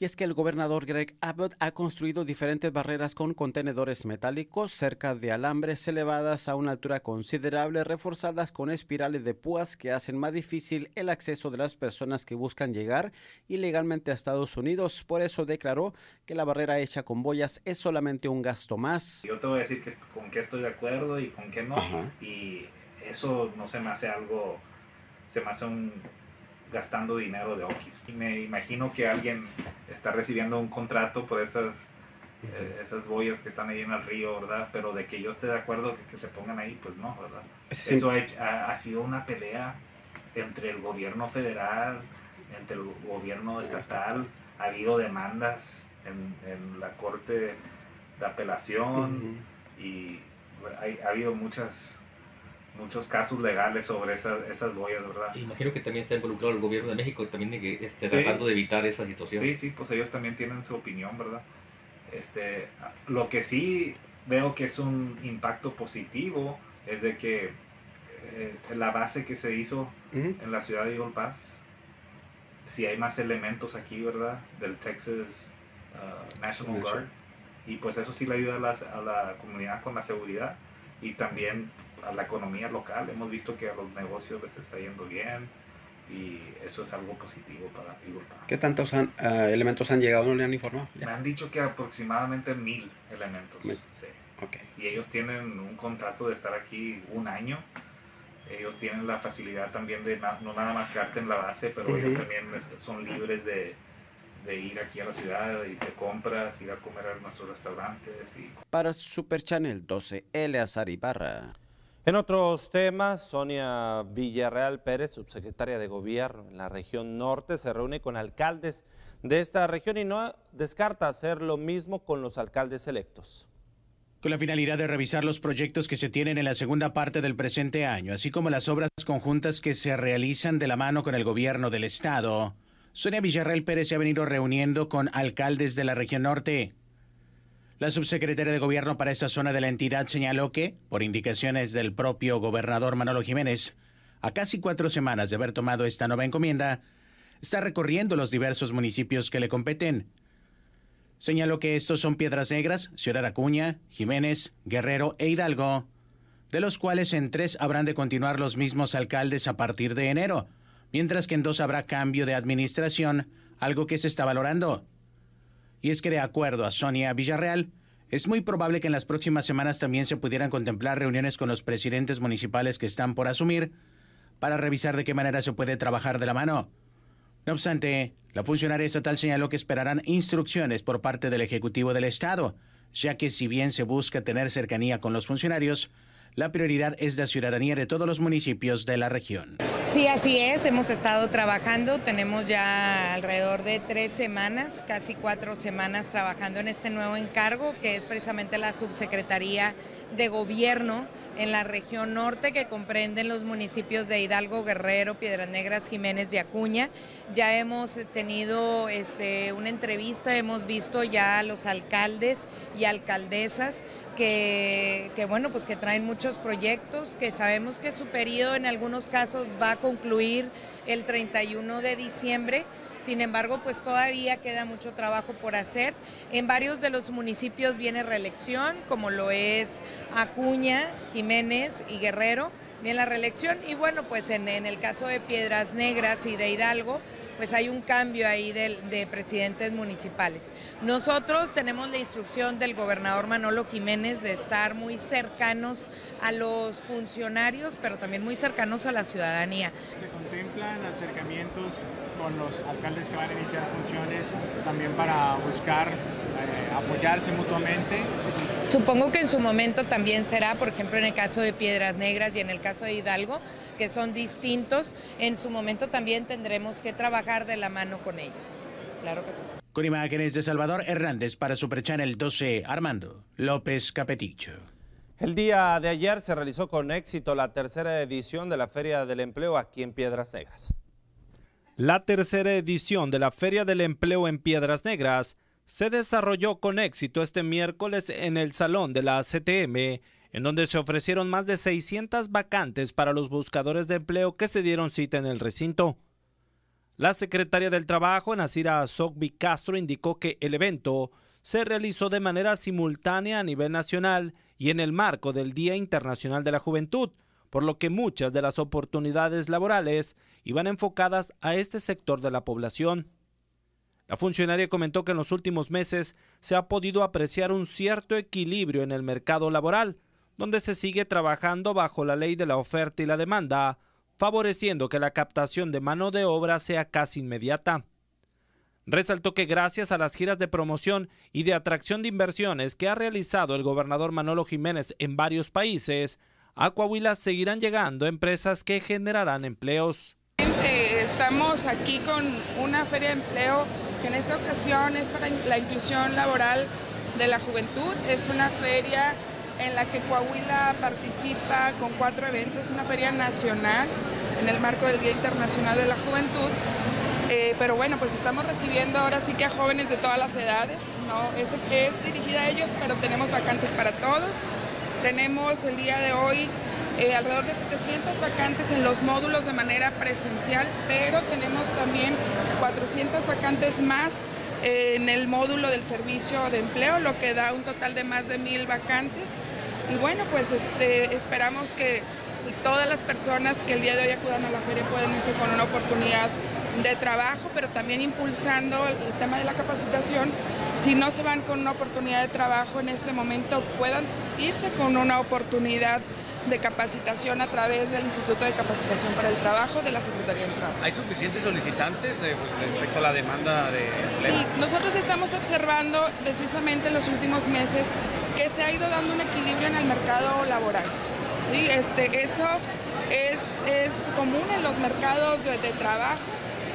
Y es que el gobernador Greg Abbott ha construido diferentes barreras con contenedores metálicos cerca de alambres elevadas a una altura considerable, reforzadas con espirales de púas que hacen más difícil el acceso de las personas que buscan llegar ilegalmente a Estados Unidos. Por eso declaró que la barrera hecha con boyas es solamente un gasto más. Yo te voy a decir que, con qué estoy de acuerdo y con qué no. Ajá. Y eso no se me hace algo, se me hace un gastando dinero de Okis. Y me imagino que alguien está recibiendo un contrato por esas, eh, esas boyas que están ahí en el río, ¿verdad? Pero de que yo esté de acuerdo que, que se pongan ahí, pues no, ¿verdad? Sí. Eso ha, ha- ha sido una pelea entre el gobierno federal, entre el gobierno estatal. Ha habido demandas en, en la corte de apelación y hay- ha habido muchas muchos casos legales sobre esas, esas boyas, ¿verdad? Imagino que también está involucrado el gobierno de México también que esté Sí. tratando de evitar esa situación. Sí, sí, pues ellos también tienen su opinión, ¿verdad? Este, lo que sí veo que es un impacto positivo es de que eh, la base que se hizo Ujú. en la ciudad de Eagle Pass, si hay más elementos aquí, ¿verdad? Del Texas uh, National. Guard. Y pues eso sí le ayuda a, las- a la comunidad con la seguridad y también a la economía local. Hemos visto que a los negocios les está yendo bien y eso es algo positivo para Eagle Pass. ¿Qué tantos han- ah, elementos han llegado? ¿No le han informado? Me han dicho que aproximadamente mil elementos. Mil. sí. Ok. Y ellos tienen un contrato de estar aquí un año. Ellos tienen la facilidad también de na- no nada más quedarte en la base, pero ellos Ujú. también est- son libres de, de ir aquí a la ciudad, ir de compras, ir a comer a nuestros restaurantes. Y... Para Super Channel 12, Eleazar Ibarra. En otros temas, Sonia Villarreal Pérez, subsecretaria de Gobierno en la región norte, se reúne con alcaldes de esta región y no descarta hacer lo mismo con los alcaldes electos. con la finalidad de revisar los proyectos que se tienen en la segunda parte del presente año, así como las obras conjuntas que se realizan de la mano con el gobierno del estado. Sonia Villarreal Pérez se ha venido reuniendo con alcaldes de la región norte. La subsecretaria de gobierno para esta zona de la entidad señaló que, por indicaciones del propio gobernador Manolo Jiménez, a casi cuatro semanas de haber tomado esta nueva encomienda, está recorriendo los diversos municipios que le competen. Señaló que estos son Piedras Negras, Ciudad Acuña, Jiménez, Guerrero e Hidalgo, de los cuales en tres habrán de continuar los mismos alcaldes a partir de enero, mientras que en dos habrá cambio de administración, algo que se está valorando. Y es que de acuerdo a Sonia Villarreal, es muy probable que en las próximas semanas también se pudieran contemplar reuniones con los presidentes municipales que están por asumir para revisar de qué manera se puede trabajar de la mano. No obstante, la funcionaria estatal señaló que esperarán instrucciones por parte del Ejecutivo del Estado, ya que si bien se busca tener cercanía con los funcionarios, La prioridad es la ciudadanía de todos los municipios de la región. Sí, así es, hemos estado trabajando, tenemos ya alrededor de tres semanas, casi cuatro semanas trabajando en este nuevo encargo, que es precisamente la Subsecretaría de Gobierno en la región norte, que comprenden los municipios de Hidalgo, Guerrero, Piedras Negras, Jiménez y Acuña. Ya hemos tenido este, una entrevista, hemos visto ya a los alcaldes y alcaldesas que, que, bueno, pues que traen muchos proyectos, que sabemos que su periodo en algunos casos va a concluir el 31 de diciembre. Sin embargo, pues todavía queda mucho trabajo por hacer. En varios de los municipios viene reelección, como lo es Acuña, Jiménez y Guerrero, viene la reelección. Y bueno, pues en, en el caso de Piedras Negras y de Hidalgo, pues hay un cambio ahí de, de, presidentes municipales. Nosotros tenemos la instrucción del gobernador Manolo Jiménez de estar muy cercanos a los funcionarios, pero también muy cercanos a la ciudadanía. ¿Se contemplan acercamientos con los alcaldes que van a iniciar funciones también para buscar eh, apoyarse mutuamente? Supongo que en su momento también será, por ejemplo, en el caso de Piedras Negras y en el caso de Hidalgo, que son distintos, en su momento también tendremos que trabajar de la mano con ellos. Claro que sí. Con imágenes de Salvador Hernández para Super Channel 12, Armando López Capeticho. El día de ayer se realizó con éxito la tercera edición de la Feria del Empleo aquí en Piedras Negras. La tercera edición de la Feria del Empleo en Piedras Negras se desarrolló con éxito este miércoles en el Salón de la CTM, en donde se ofrecieron más de 600 vacantes para los buscadores de empleo que se dieron cita en el recinto. La secretaria del Trabajo, Nasira Sogbi Castro, indicó que el evento se realizó de manera simultánea a nivel nacional y en el marco del Día Internacional de la Juventud, por lo que muchas de las oportunidades laborales iban enfocadas a este sector de la población. La funcionaria comentó que en los últimos meses se ha podido apreciar un cierto equilibrio en el mercado laboral, donde se sigue trabajando bajo la ley de la oferta y la demanda, favoreciendo que la captación de mano de obra sea casi inmediata. Resaltó que gracias a las giras de promoción y de atracción de inversiones que ha realizado el gobernador Manolo Jiménez en varios países, a Coahuila seguirán llegando empresas que generarán empleos. Estamos aquí con una feria de empleo que en esta ocasión es para la inclusión laboral de la juventud. Es una feria en la que Coahuila participa con cuatro eventos, una feria nacional en el marco del Día Internacional de la Juventud. Eh, pero bueno, pues estamos recibiendo ahora sí que a jóvenes de todas las edades, ¿no? Es, dirigida a ellos, pero tenemos vacantes para todos. Tenemos el día de hoy eh, alrededor de 700 vacantes en los módulos de manera presencial, pero tenemos también 400 vacantes más en el módulo del servicio de empleo, lo que da un total de más de mil vacantes. Y bueno, pues este, esperamos que todas las personas que el día de hoy acudan a la feria puedan irse con una oportunidad de trabajo, pero también impulsando el tema de la capacitación. Si no se van con una oportunidad de trabajo en este momento, puedan irse con una oportunidad de capacitación a través del Instituto de Capacitación para el Trabajo de la Secretaría del Trabajo. ¿Hay suficientes solicitantes eh, respecto a la demanda de? Sí, nosotros estamos observando precisamente en los últimos meses que se ha ido dando un equilibrio en el mercado laboral. ¿sí? Este, eso es, es común en los mercados de, de trabajo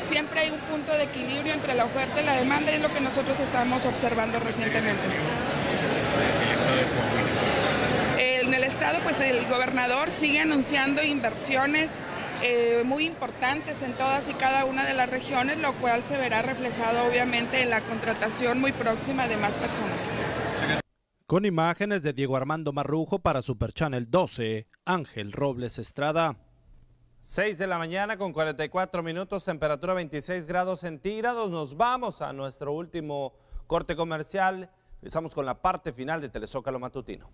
siempre hay un punto de equilibrio entre la oferta y la demanda y es lo que nosotros estamos observando recientemente. En el estado, pues el gobernador sigue anunciando inversiones eh, muy importantes en todas y cada una de las regiones, lo cual se verá reflejado obviamente en la contratación muy próxima de más personas. Con imágenes de Diego Armando Marrujo para Super Channel 12, Ángel Robles Estrada. 6 de la mañana con 44 minutos, temperatura 26 grados centígrados. Nos vamos a nuestro último corte comercial. Empezamos con la parte final de Telezócalo Matutino.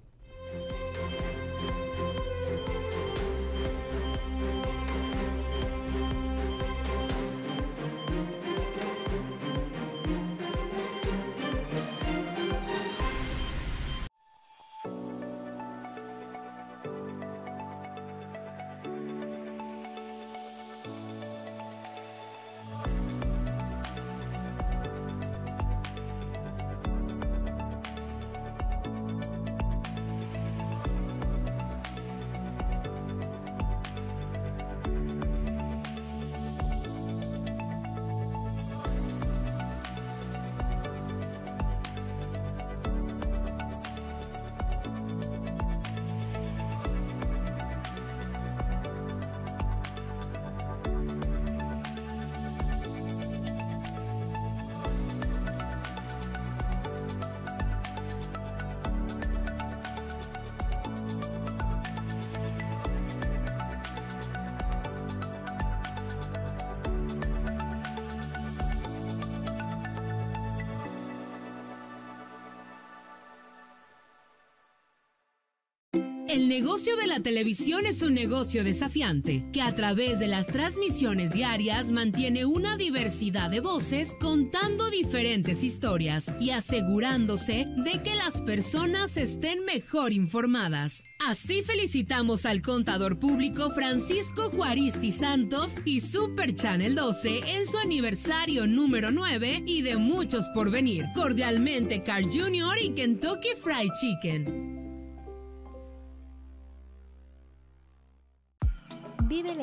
El negocio de la televisión es un negocio desafiante que a través de las transmisiones diarias mantiene una diversidad de voces contando diferentes historias y asegurándose de que las personas estén mejor informadas. Así felicitamos al contador público Francisco Juaristi Santos y Super Channel 12 en su aniversario número 9 y de muchos por venir. Cordialmente Carl Jr. y Kentucky Fried Chicken.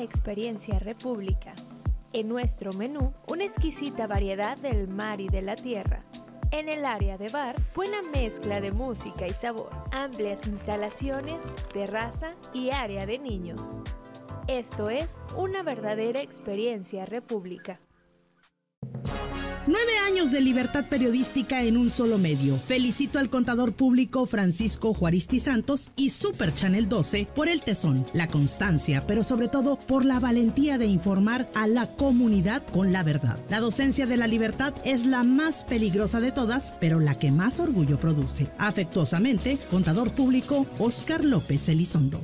Experiencia República. En nuestro menú, una exquisita variedad del mar y de la tierra. En el área de bar, buena mezcla de música y sabor, amplias instalaciones, terraza y área de niños. Esto es una verdadera experiencia República. Nueve años de libertad periodística en un solo medio. Felicito al contador público Francisco Juaristi Santos y Super Channel 12 por el tesón, la constancia, pero sobre todo por la valentía de informar a la comunidad con la verdad. La docencia de la libertad es la más peligrosa de todas, pero la que más orgullo produce. Afectuosamente, contador público Oscar López Elizondo.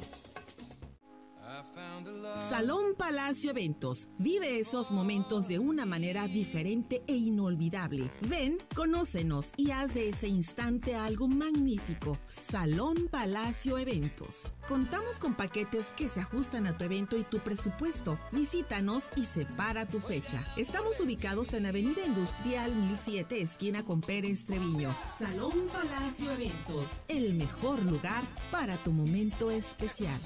Salón Palacio Eventos. Vive esos momentos de una manera diferente e inolvidable. Ven, conócenos y haz de ese instante algo magnífico. Salón Palacio Eventos. Contamos con paquetes que se ajustan a tu evento y tu presupuesto. Visítanos y separa tu fecha. Estamos ubicados en Avenida Industrial 1007, esquina con Pérez Treviño. Salón Palacio Eventos. El mejor lugar para tu momento especial.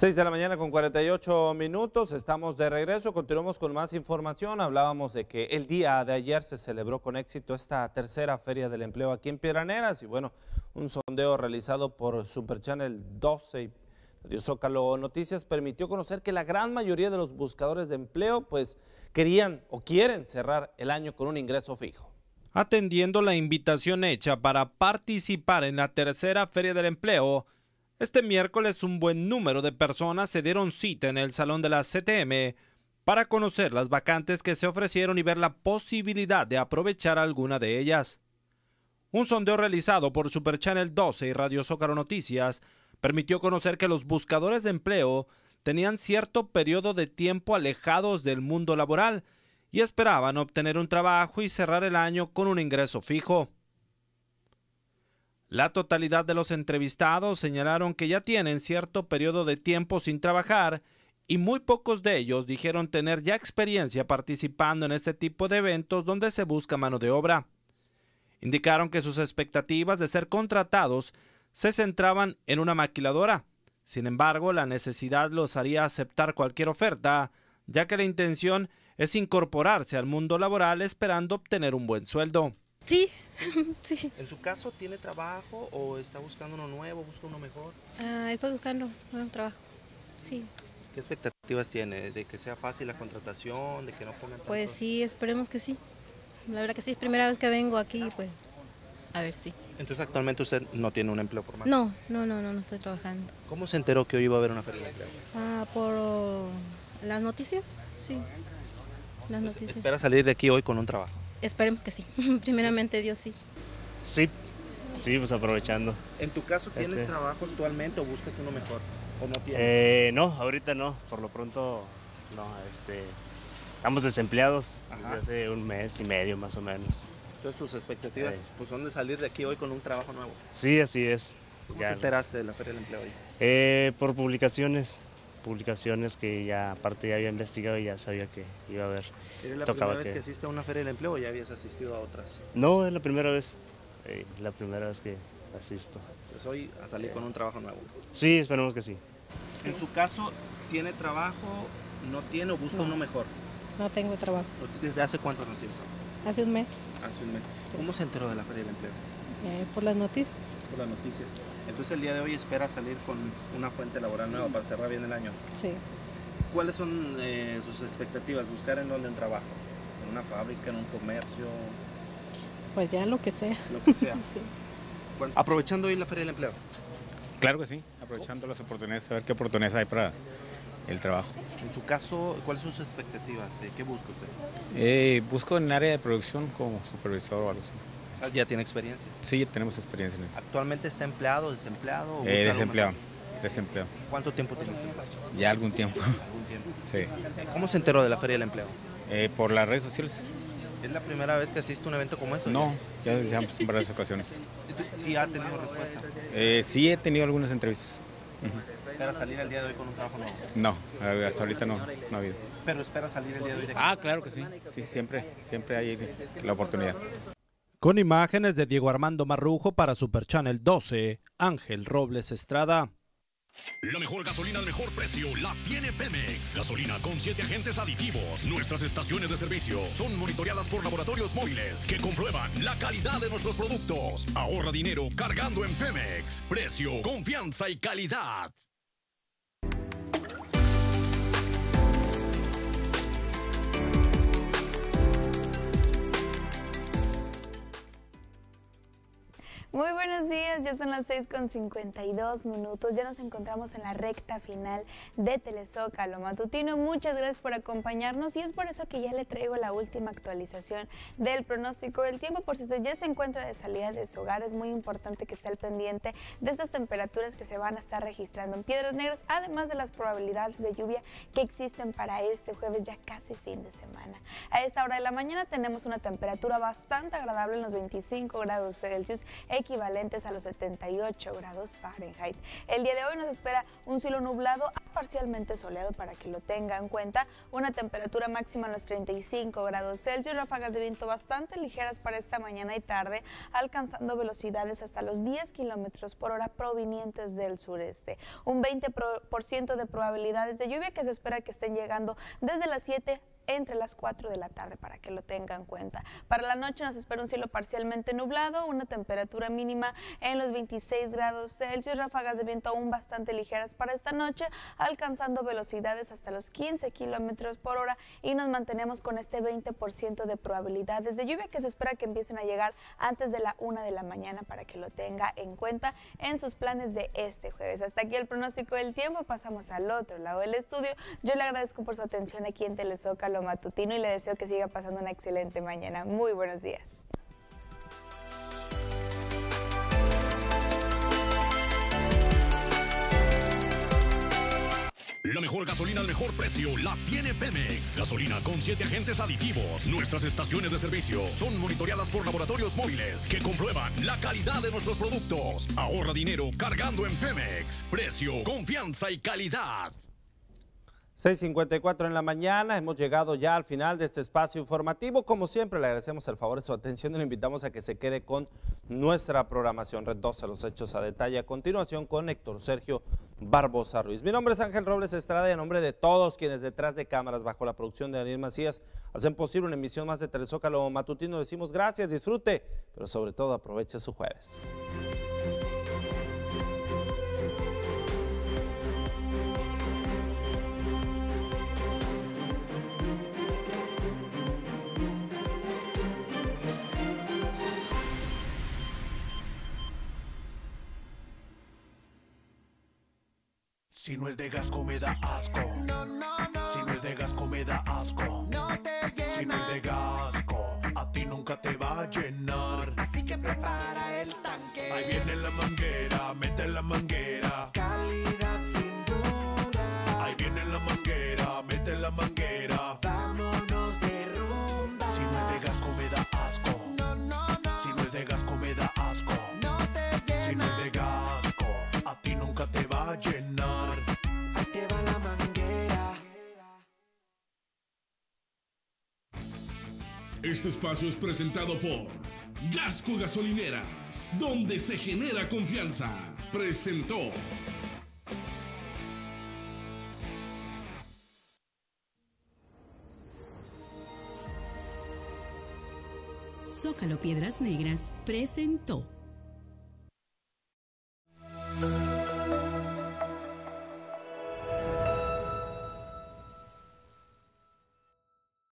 Seis de la mañana con 48 minutos, estamos de regreso, continuamos con más información. Hablábamos de que el día de ayer se celebró con éxito esta tercera Feria del Empleo aquí en Piedraneras y bueno, un sondeo realizado por Super Channel 12 y Radio Zócalo Noticias permitió conocer que la gran mayoría de los buscadores de empleo pues querían o quieren cerrar el año con un ingreso fijo. Atendiendo la invitación hecha para participar en la tercera Feria del Empleo, este miércoles un buen número de personas se dieron cita en el salón de la CTM para conocer las vacantes que se ofrecieron y ver la posibilidad de aprovechar alguna de ellas. Un sondeo realizado por Super Channel 12 y Radio Zócaro Noticias permitió conocer que los buscadores de empleo tenían cierto periodo de tiempo alejados del mundo laboral y esperaban obtener un trabajo y cerrar el año con un ingreso fijo. La totalidad de los entrevistados señalaron que ya tienen cierto periodo de tiempo sin trabajar y muy pocos de ellos dijeron tener ya experiencia participando en este tipo de eventos donde se busca mano de obra. Indicaron que sus expectativas de ser contratados se centraban en una maquiladora. Sin embargo, la necesidad los haría aceptar cualquier oferta, ya que la intención es incorporarse al mundo laboral esperando obtener un buen sueldo. Sí, sí. ¿En su caso tiene trabajo o está buscando uno nuevo, busca uno mejor? Ah, estoy buscando un trabajo, sí. ¿Qué expectativas tiene? ¿De que sea fácil la contratación? ¿De que no pongan Pues tantos? sí, esperemos que sí. La verdad que sí, es primera vez que vengo aquí, pues a ver, sí. Entonces actualmente usted no tiene un empleo formal. No, no, no, no, no estoy trabajando. ¿Cómo se enteró que hoy iba a haber una feria de empleo? Ah, por las noticias, sí. Las noticias. ¿Espera salir de aquí hoy con un trabajo? Esperemos que sí. Primeramente Dios sí. Sí, sí, pues aprovechando. ¿En tu caso tienes Este- trabajo actualmente o buscas uno mejor? ¿O no tienes? Eh, no, ahorita no, por lo pronto no, este, estamos desempleados Ajá. desde hace un mes y medio más o menos. Entonces tus expectativas Eh. pues, son de salir de aquí hoy con un trabajo nuevo. Sí, así es. ¿Cómo Ya- te enteraste de la feria del empleo hoy? Eh, por publicaciones, publicaciones que ya aparte ya había investigado y ya sabía que iba a haber. ¿Eres la Tocaba primera vez que- que asiste a una feria del empleo o ya habías asistido a otras? No, es la primera vez, eh, la primera vez que asisto. Pues hoy a salir con un trabajo nuevo. Sí, esperemos que sí. En su caso, ¿tiene trabajo, no tiene o busca uno mejor? No tengo trabajo. ¿Desde hace cuánto no tiene trabajo? Hace un mes, Hace un mes. ¿Cómo se enteró de la feria del empleo? Eh, por las noticias. Por las noticias. Entonces el día de hoy espera salir con una fuente laboral nueva para cerrar bien el año. Sí. ¿Cuáles son eh, sus expectativas? ¿Buscar en dónde un trabajo? ¿En una fábrica, en un comercio? Pues ya lo que sea. Lo que sea. sí. Aprovechando hoy la Feria del Empleo. Claro que sí, aprovechando las oportunidades, a ver qué oportunidades hay para el trabajo. En su caso, ¿cuáles son sus expectativas? Eh, ¿Qué busca usted? Eh, busco en área de producción como supervisor o algo así. ¿Ya tiene experiencia? Sí, tenemos experiencia en él. ¿Actualmente está empleado, desempleado? o Eh, desempleado, desempleado. ¿Cuánto tiempo tiene? Ya algún tiempo. ¿Algún tiempo? Sí. ¿Cómo se enteró de la Feria del Empleo? Eh, por las redes sociales. ¿Es la primera vez que asiste a un evento como eso? No, ya deseamos en varias ocasiones. Sí ha tenido respuesta. Eh, sí he tenido algunas entrevistas. ¿Espera salir el día de hoy con un trabajo nuevo? No, hasta ahorita no, no ha habido. ¿Pero espera salir el día de hoy de Ah, claro que sí. Sí, siempre, siempre hay la oportunidad. Con imágenes de Diego Armando Marrujo para Super Channel 12, Ángel Robles Estrada. La mejor gasolina al mejor precio la tiene Pemex. Gasolina con siete agentes aditivos. Nuestras estaciones de servicio son monitoreadas por laboratorios móviles que comprueban la calidad de nuestros productos. Ahorra dinero cargando en Pemex. Precio, confianza y calidad. Muy buenos días, ya son las 6 con 52 minutos, ya nos encontramos en la recta final de Telezócalo Matutino. Muchas gracias por acompañarnos y es por eso que ya le traigo la última actualización del pronóstico del tiempo. Por si usted ya se encuentra de salida de su hogar, es muy importante que esté al pendiente de estas temperaturas que se van a estar registrando en Piedras Negras, además de las probabilidades de lluvia que existen para este jueves, ya casi fin de semana. A esta hora de la mañana tenemos una temperatura bastante agradable en los 25 grados Celsius, equivalentes a los 78 grados Fahrenheit. El día de hoy nos espera un cielo nublado a parcialmente soleado para que lo tenga en cuenta, una temperatura máxima en los 35 grados Celsius, ráfagas de viento bastante ligeras para esta mañana y tarde, alcanzando velocidades hasta los 10 kilómetros por hora provenientes del sureste. Un 20% de probabilidades de lluvia que se espera que estén llegando desde las 7 entre las 4 de la tarde para que lo tengan en cuenta. Para la noche nos espera un cielo parcialmente nublado, una temperatura mínima en los 26 grados Celsius, ráfagas de viento aún bastante ligeras para esta noche, alcanzando velocidades hasta los 15 kilómetros por hora y nos mantenemos con este 20% de probabilidades de lluvia que se espera que empiecen a llegar antes de la 1 de la mañana para que lo tenga en cuenta en sus planes de este jueves. Hasta aquí el pronóstico del tiempo, pasamos al otro lado del estudio. Yo le agradezco por su atención aquí en Telezócalo Matutino y le deseo que siga pasando una excelente mañana. Muy buenos días. La mejor gasolina al mejor precio la tiene Pemex. Gasolina con siete agentes aditivos. Nuestras estaciones de servicio son monitoreadas por laboratorios móviles que comprueban la calidad de nuestros productos. Ahorra dinero cargando en Pemex. Precio, confianza y calidad. 6.54 en la mañana, hemos llegado ya al final de este espacio informativo. Como siempre, le agradecemos el favor de su atención y le invitamos a que se quede con nuestra programación Red 12, los hechos a detalle. A continuación con Héctor Sergio Barbosa Ruiz. Mi nombre es Ángel Robles Estrada y a nombre de todos quienes detrás de cámaras, bajo la producción de Daniel Macías, hacen posible una emisión más de Telezócalo Matutino. Decimos gracias, disfrute, pero sobre todo aproveche su jueves. Si no es de gasco me da asco. Si no es de gasco me da asco. Si no es de gasco, a ti nunca te va a llenar. Así que prepara el tanque. Ahí viene la manguera, mete la manguera. Calidad sin Este espacio es presentado por Gasco Gasolineras, donde se genera confianza. Presentó. Zócalo Piedras Negras presentó.